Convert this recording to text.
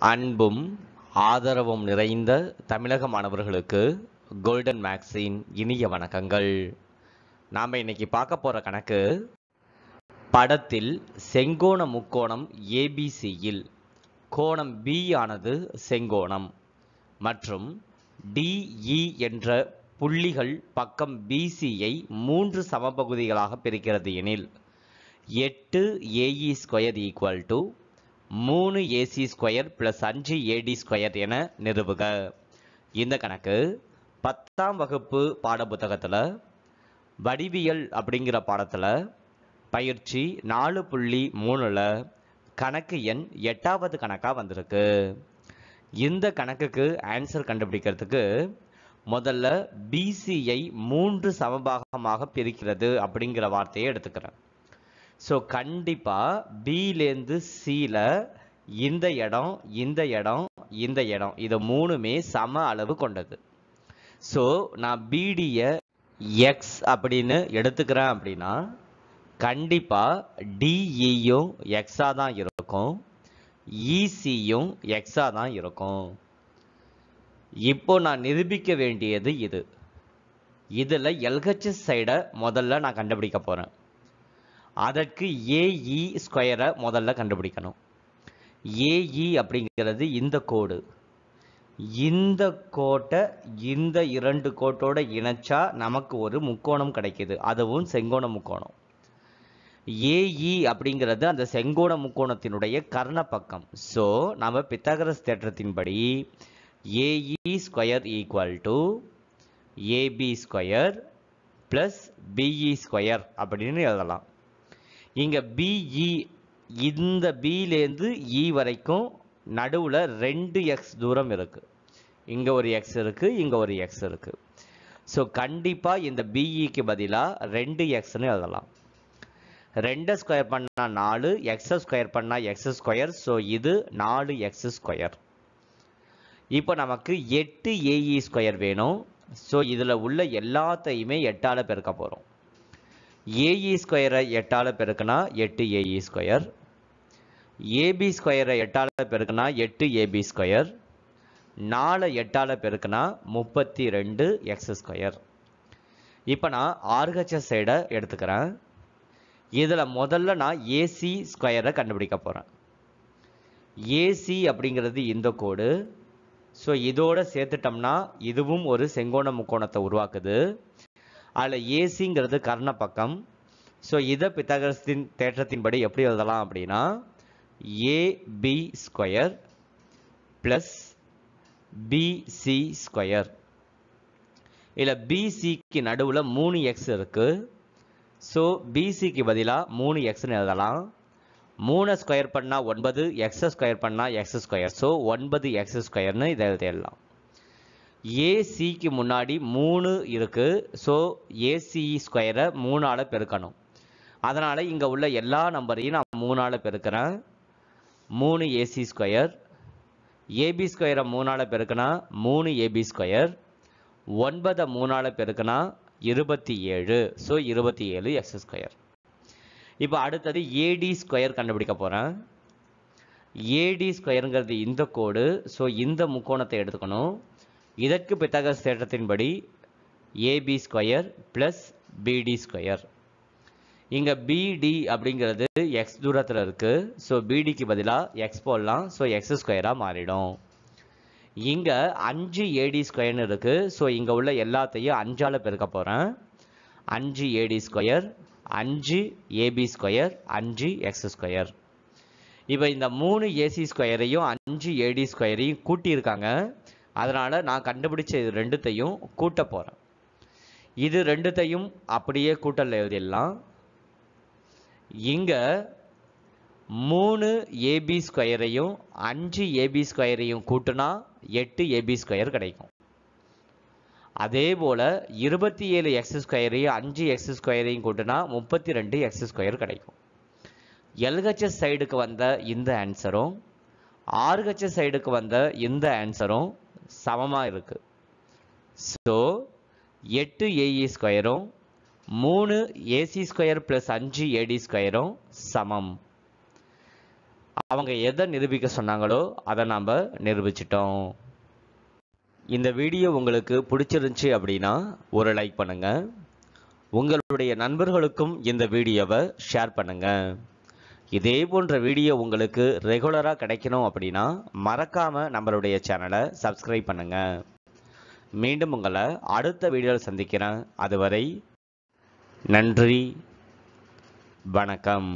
அன்பும் ஆதரவும் நிறைந்த தமிழக மாணவர்களுக்கு கோல்டன் மேக்ஸின் இனிய வணக்கங்கள். நாம் இன்னைக்கு பார்க்க போகிற கணக்கு படத்தில் செங்கோண முக்கோணம் ஏபிசியில் கோணம் பி ஆனது செங்கோணம் மற்றும் டிஇ e என்ற புள்ளிகள் பக்கம் பிசியை மூன்று சமபகுதிகளாக பிரிக்கிறது எனில் எட்டு ஏஇ ஸ்கொயர் ஈக்குவல் டு மூணு ஏசி ஸ்கொயர் ப்ளஸ் அஞ்சு ஏடி ஸ்கொயர் என நிறுவுக. இந்த கணக்கு பத்தாம் வகுப்பு பாடப்புத்தகத்தில் வடிவியல் அப்படிங்கிற பாடத்தில் பயிற்சி நாலு புள்ளி மூணில் கணக்கு எண் எட்டாவது கணக்காக வந்திருக்கு. இந்த கணக்குக்கு ஆன்சர் கண்டுபிடிக்கிறதுக்கு முதல்ல பிசியை மூன்று சமபாகமாக பிரிக்கிறது அப்படிங்கிற வார்த்தையை எடுத்துக்கிறேன். ஸோ கண்டிப்பாக பிலேருந்து சியில் இந்த இடம் இந்த இடம் இந்த இடம் இது மூணுமே சம அளவு கொண்டது. ஸோ நான் பிடியை எக்ஸ் அப்படின்னு எடுத்துக்கிறேன் அப்படின்னா கண்டிப்பாக டிஇயும் எக்ஸாக தான் இருக்கும். இசியும் எக்ஸாக தான் இருக்கும். இப்போ நான் நிரூபிக்க வேண்டியது இது. இதில் எல்ஹெச்எஸ் சைடை முதல்ல நான் கண்டுபிடிக்க போகிறேன் அதற்கு ஏஇ ஸ்கொயரை முதல்ல கண்டுபிடிக்கணும். ஏஇ அப்படிங்கிறது இந்த கோடு. இந்த கோட்டை இந்த இரண்டு கோட்டோட இணைச்சா நமக்கு ஒரு முக்கோணம் கிடைக்கிது. அதுவும் செங்கோண முக்கோணம். ஏஇ அப்படிங்கிறது அந்த செங்கோண முக்கோணத்தினுடைய கர்ண பக்கம் ஸோ நம்ம Pythagoras தேற்றத்தின்படி AE square equal to AB square plus BE square அப்படின்னு எழுதலாம். இங்கே பிஇ e, இந்த பிலேருந்து இ e வரைக்கும் நடுவில் ரெண்டு எக்ஸ் தூரம் இருக்குது இங்கே ஒரு எக்ஸ் இருக்குது இங்கே ஒரு எக்ஸ் இருக்குது ஸோ கண்டிப்பாக இந்த பிஇக்கு e பதிலாக ரெண்டு எக்ஸ்னு எழுதலாம். ரெண்டை ஸ்கொயர் பண்ணால் நாலு எக்ஸை ஸ்கொயர் பண்ணால் எக்ஸ் ஸ்கொயர் ஸோ இது நாலு எக்ஸ் ஸ்கொயர் இப்போ நமக்கு எட்டு ஏஇ ஸ்கொயர் வேணும். ஸோ இதில் உள்ள எல்லாத்தையுமே எட்டால் பெருக்க போகிறோம் ஏஇ ஸ்கொயரை எட்டால் பெருக்குனா எட்டு ஏஇ ஸ்கொயர் ஏபி ஸ்கொயரை எட்டால் பெருக்குனா எட்டு ஏபி ஸ்கொயர் நாலு எட்டால் பெருக்குனா முப்பத்தி ரெண்டு எக்ஸ் ஸ்கொயர் இப்போ நான் ஆர்ஹெச்எஸ் சைடை எடுத்துக்கிறேன். இதில் முதல்ல நான் ஏசி ஸ்கொயரை கண்டுபிடிக்க போகிறேன் ஏசி அப்படிங்கிறது இந்த கோடு. ஸோ இதோட சேர்த்துட்டோம்னா இதுவும் ஒரு செங்கோண முக்கோணத்தை உருவாக்குது. அதில் ஏசிங்கிறது கர்ண பக்கம். ஸோ இதை பித்தாகரஸின் தேற்றத்தின்படி எப்படி எழுதலாம் அப்படின்னா AB square plus BC square இதில் பிசிக்கு நடுவில் மூணு எக்ஸ் இருக்குது ஸோ பிசிக்கு பதிலாக மூணு எக்ஸ்னு எழுதலாம். மூணை ஸ்கொயர் பண்ணால் ஒன்பது எக்ஸை ஸ்கொயர் பண்ணால் எக்ஸ் ஸ்கொயர் ஸோ ஒன்பது எக்ஸ் ஸ்கொயர்னு இதை எழுதிடலாம். ஏசிக்கு முன்னாடி மூணு இருக்குது ஸோ ஏசி ஸ்கொயரை மூணால் பெருக்கணும். அதனால் இங்கே உள்ள எல்லா நம்பரையும் நான் மூணால் பெருக்கிறேன். மூணு ஏசி ஸ்கொயர் ஏபி ஸ்கொயரை மூணால் பெருக்கினா மூணு ஏபி ஸ்கொயர் ஒன்பதை மூணால் பெருக்கினா இருபத்தி ஏழு. ஸோ இருபத்தி ஏழு எஸ் ஸ்கொயர் இப்போ அடுத்தது ஏடி ஸ்கொயர் கண்டுபிடிக்க போகிறேன் ஏடி ஸ்கொயருங்கிறது இந்த கோடு ஸோ இந்த முக்கோணத்தை எடுத்துக்கணும். இதற்கு Pythagoras தேற்றத்தின்படி AB square plus BD square இங்கே பிடி அப்படிங்கிறது எக்ஸ் தூரத்தில் இருக்குது ஸோ பிடிக்கு பதிலாக எக்ஸ் போடலாம். ஸோ எக்ஸ் ஸ்கொயராக மாறிடும். இங்கே அஞ்சு ஏடி ஸ்கொயர்னு இருக்குது ஸோ இங்கே உள்ள எல்லாத்தையும் அஞ்சால் பெருக்க போகிறேன் அஞ்சு ஏடி ஸ்கொயர் அஞ்சு ஏபி ஸ்கொயர் அஞ்சு எக்ஸ் ஸ்கொயர் இப்போ இந்த மூணு ஏசி ஸ்கொயரையும் அஞ்சு ஏடி ஸ்கொயரையும் கூட்டியிருக்காங்க. அதனால் நான் கண்டுபிடிச்ச இது ரெண்டுத்தையும் கூட்ட போகிறேன் இது ரெண்டுத்தையும் அப்படியே கூட்டல எழுதிடலாம். இங்கே மூணு ஏபி ஸ்கொயரையும் அஞ்சு ஏபி ஸ்கொயரையும் கூட்டினா எட்டு ஏபி ஸ்கொயர் கிடைக்கும். அதே போல் இருபத்தி ஏழு எக்ஸ் ஸ்கொயரையும் அஞ்சு எக்ஸ் ஸ்கொயரையும் கூட்டினா முப்பத்தி ரெண்டு எக்ஸ் ஸ்கொயர் கிடைக்கும். எல்ஹெச்எஸ் சைடுக்கு வந்த இந்த ஆன்சரும் ஆர்ஹெச்எஸ் சைடுக்கு வந்த இந்த ஆன்சரும் சமமாக இருக்குது ஸோ எட்டு ஏஇ ஸ்கொயரும் மூணு ஏசி ஸ்கொயர் ப்ளஸ் அஞ்சு ஏடி ஸ்கொயரும் சமம். அவங்க எதை நிரூபிக்க சொன்னாங்களோ அதை நாம் நிரூபிச்சிட்டோம். இந்த வீடியோ உங்களுக்கு பிடிச்சிருந்துச்சி அப்படின்னா ஒரு லைக் பண்ணுங்கள் உங்களுடைய நண்பர்களுக்கும் இந்த வீடியோவை ஷேர் பண்ணுங்கள் இதே போன்ற வீடியோ உங்களுக்கு ரெகுலராக கிடைக்கணும் அப்படின்னா மறக்காமல் நம்மளுடைய சேனலை சப்ஸ்கிரைப் பண்ணுங்கள் மீண்டும் உங்களை அடுத்த வீடியோவில் சந்திக்கிறேன். அதுவரை நன்றி வணக்கம்.